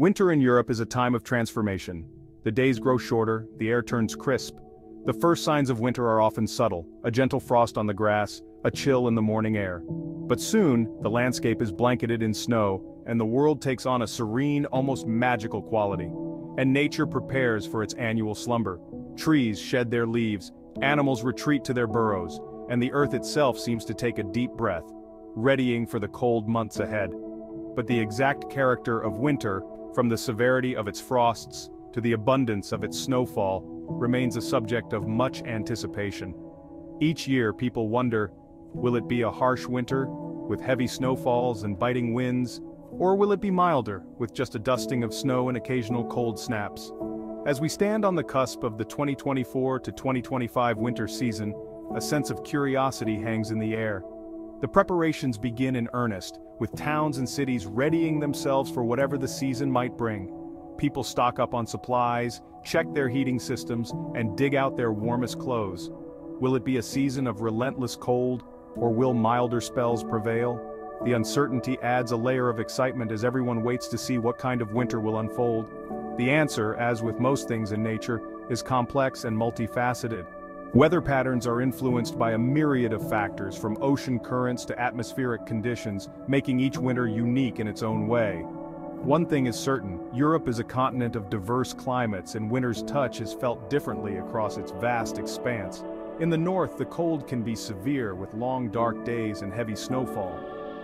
Winter in Europe is a time of transformation. The days grow shorter, the air turns crisp. The first signs of winter are often subtle, a gentle frost on the grass, a chill in the morning air. But soon, the landscape is blanketed in snow, and the world takes on a serene, almost magical quality. And nature prepares for its annual slumber. Trees shed their leaves, animals retreat to their burrows, and the earth itself seems to take a deep breath, readying for the cold months ahead. But the exact character of winter, from the severity of its frosts to the abundance of its snowfall, remains a subject of much anticipation. Each year people wonder, will it be a harsh winter, with heavy snowfalls and biting winds, or will it be milder, with just a dusting of snow and occasional cold snaps? As we stand on the cusp of the 2024 to 2025 winter season, a sense of curiosity hangs in the air. The preparations begin in earnest, with towns and cities readying themselves for whatever the season might bring. People stock up on supplies, check their heating systems, and dig out their warmest clothes. Will it be a season of relentless cold, or will milder spells prevail? The uncertainty adds a layer of excitement as everyone waits to see what kind of winter will unfold. The answer, as with most things in nature, is complex and multifaceted. Weather patterns are influenced by a myriad of factors from ocean currents to atmospheric conditions, making each winter unique in its own way. One thing is certain, Europe is a continent of diverse climates and winter's touch is felt differently across its vast expanse. In the north, the cold can be severe with long dark days and heavy snowfall.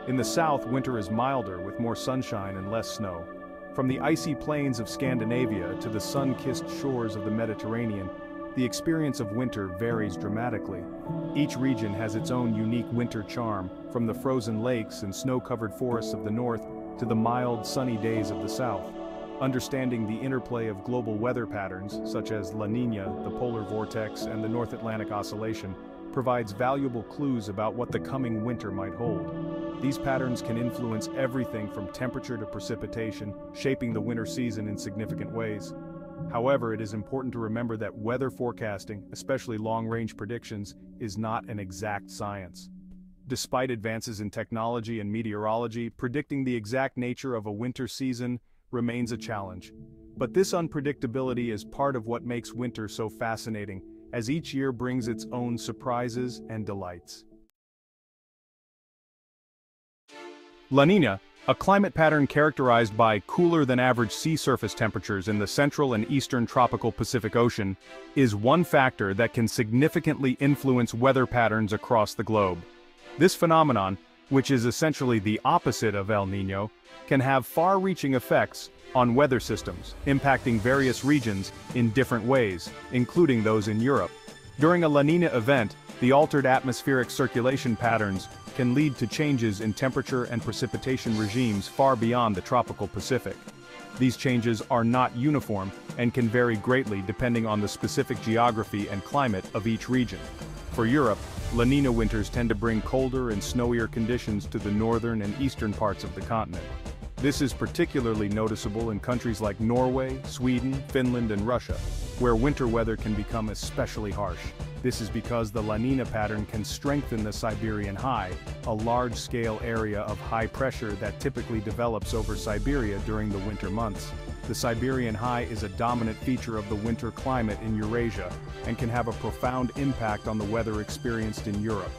In the south, winter is milder with more sunshine and less snow. From the icy plains of Scandinavia to the sun-kissed shores of the Mediterranean, the experience of winter varies dramatically. Each region has its own unique winter charm, from the frozen lakes and snow-covered forests of the north to the mild, sunny days of the south. Understanding the interplay of global weather patterns, such as La Niña, the polar vortex, and the North Atlantic Oscillation, provides valuable clues about what the coming winter might hold. These patterns can influence everything from temperature to precipitation, shaping the winter season in significant ways. However, it is important to remember that weather forecasting, especially long-range predictions, is not an exact science. Despite advances in technology and meteorology, predicting the exact nature of a winter season remains a challenge. But this unpredictability is part of what makes winter so fascinating, as each year brings its own surprises and delights. La Nina, a climate pattern characterized by cooler than average sea surface temperatures in the central and eastern tropical Pacific Ocean, is one factor that can significantly influence weather patterns across the globe. This phenomenon, which is essentially the opposite of El Niño, can have far-reaching effects on weather systems, impacting various regions in different ways, including those in Europe. During a La Nina event, the altered atmospheric circulation patterns can lead to changes in temperature and precipitation regimes far beyond the tropical Pacific. These changes are not uniform and can vary greatly depending on the specific geography and climate of each region. For Europe, La Nina winters tend to bring colder and snowier conditions to the northern and eastern parts of the continent. This is particularly noticeable in countries like Norway, Sweden, Finland and Russia, where winter weather can become especially harsh. This is because the La Nina pattern can strengthen the Siberian high, a large-scale area of high pressure that typically develops over Siberia during the winter months. The Siberian high is a dominant feature of the winter climate in Eurasia and can have a profound impact on the weather experienced in Europe.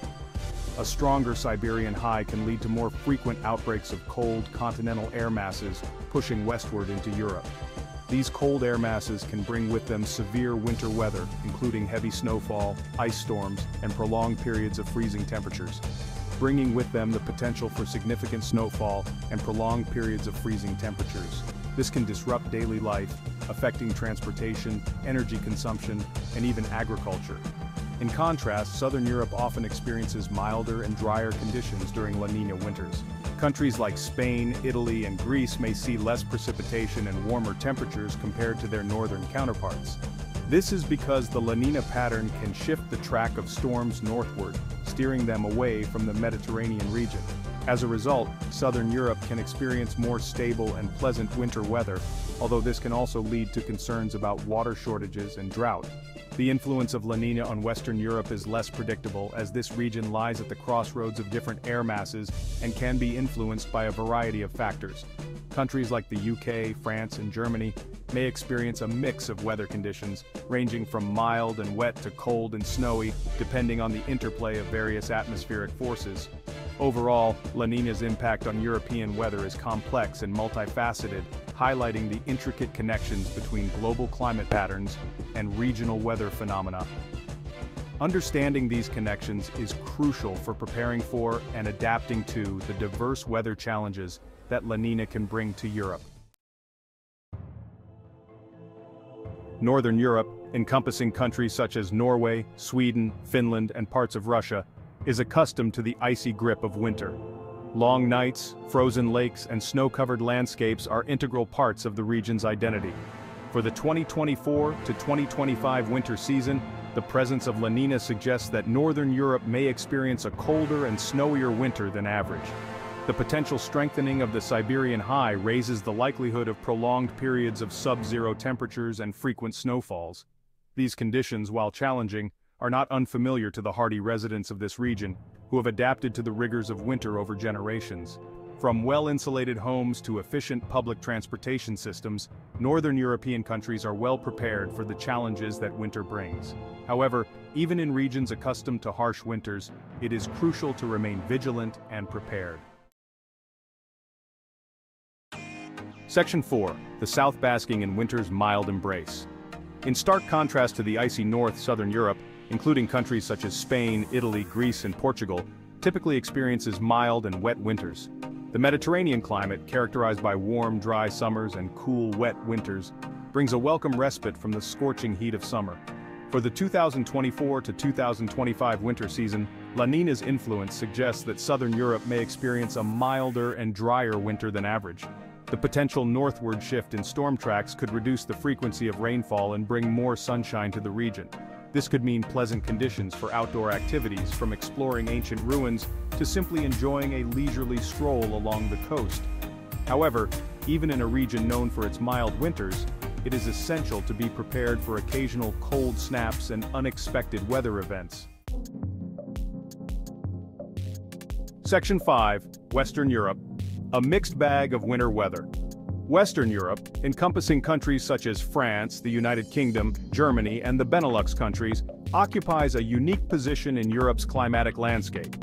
A stronger Siberian high can lead to more frequent outbreaks of cold continental air masses pushing westward into Europe. These cold air masses can bring with them severe winter weather, including heavy snowfall, ice storms, and prolonged periods of freezing temperatures, bringing with them the potential for significant snowfall and prolonged periods of freezing temperatures. This can disrupt daily life, affecting transportation, energy consumption, and even agriculture. In contrast, Southern Europe often experiences milder and drier conditions during La Nina winters. Countries like Spain, Italy, and Greece may see less precipitation and warmer temperatures compared to their northern counterparts. This is because the La Nina pattern can shift the track of storms northward, steering them away from the Mediterranean region. As a result, southern Europe can experience more stable and pleasant winter weather, although this can also lead to concerns about water shortages and drought. The influence of La Nina on Western Europe is less predictable as this region lies at the crossroads of different air masses and can be influenced by a variety of factors. countries like the UK, France, and Germany may experience a mix of weather conditions, ranging from mild and wet to cold and snowy, depending on the interplay of various atmospheric forces. Overall, La Niña's impact on European weather is complex and multifaceted, highlighting the intricate connections between global climate patterns and regional weather phenomena. Understanding these connections is crucial for preparing for and adapting to the diverse weather challenges that La Nina can bring to Europe. Northern Europe, encompassing countries such as Norway, Sweden, Finland and parts of Russia, is accustomed to the icy grip of winter. Long nights, frozen lakes and snow-covered landscapes are integral parts of the region's identity. For the 2024 to 2025 winter season, the presence of La Nina suggests that northern Europe may experience a colder and snowier winter than average. The potential strengthening of the Siberian high raises the likelihood of prolonged periods of sub-zero temperatures and frequent snowfalls. These conditions, while challenging, are not unfamiliar to the hardy residents of this region, who have adapted to the rigors of winter over generations. From well-insulated homes to efficient public transportation systems, northern European countries are well prepared for the challenges that winter brings. However, even in regions accustomed to harsh winters, it is crucial to remain vigilant and prepared. Section 4. The South basking in winter's mild embrace. In stark contrast to the icy north southern Europe, including countries such as Spain, Italy, Greece and Portugal, typically experiences mild and wet winters. The Mediterranean climate, characterized by warm, dry summers and cool, wet winters, brings a welcome respite from the scorching heat of summer. For the 2024 to 2025 winter season, La Nina's influence suggests that southern Europe may experience a milder and drier winter than average. The potential northward shift in storm tracks could reduce the frequency of rainfall and bring more sunshine to the region. This could mean pleasant conditions for outdoor activities from exploring ancient ruins to simply enjoying a leisurely stroll along the coast. However, even in a region known for its mild winters, it is essential to be prepared for occasional cold snaps and unexpected weather events. Section 5, Western Europe. A mixed bag of winter weather. Western Europe, encompassing countries such as France, the United Kingdom, Germany, and the Benelux countries, occupies a unique position in Europe's climatic landscape.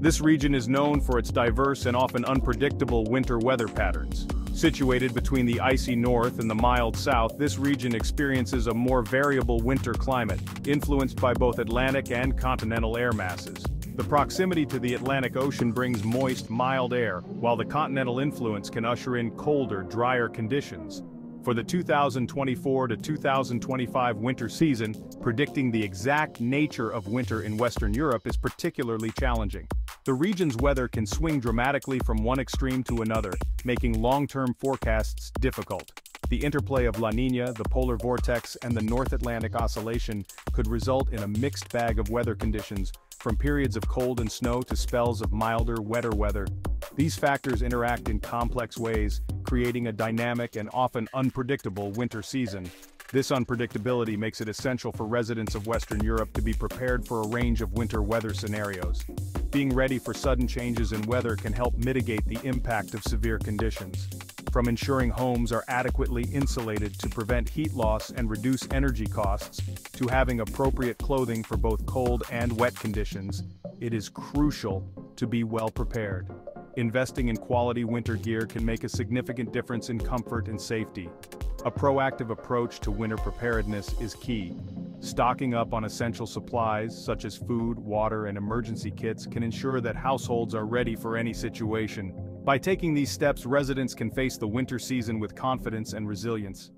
This region is known for its diverse and often unpredictable winter weather patterns. Situated between the icy north and the mild south, this region experiences a more variable winter climate, influenced by both Atlantic and continental air masses. The proximity to the Atlantic Ocean brings moist, mild air, while the continental influence can usher in colder, drier conditions. For the 2024 to 2025 winter season, predicting the exact nature of winter in Western Europe is particularly challenging. The region's weather can swing dramatically from one extreme to another, making long-term forecasts difficult. The interplay of La Niña, the polar vortex, and the North Atlantic Oscillation could result in a mixed bag of weather conditions, from periods of cold and snow to spells of milder, wetter weather. These factors interact in complex ways, creating a dynamic and often unpredictable winter season. This unpredictability makes it essential for residents of Western Europe to be prepared for a range of winter weather scenarios. Being ready for sudden changes in weather can help mitigate the impact of severe conditions from ensuring homes are adequately insulated to prevent heat loss and reduce energy costs, to having appropriate clothing for both cold and wet conditions, it is crucial to be well prepared. Investing in quality winter gear can make a significant difference in comfort and safety. A proactive approach to winter preparedness is key. Stocking up on essential supplies, such as food, water, and emergency kits can ensure that households are ready for any situation, by taking these steps residents can face the winter season with confidence and resilience.